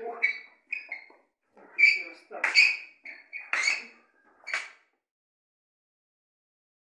What?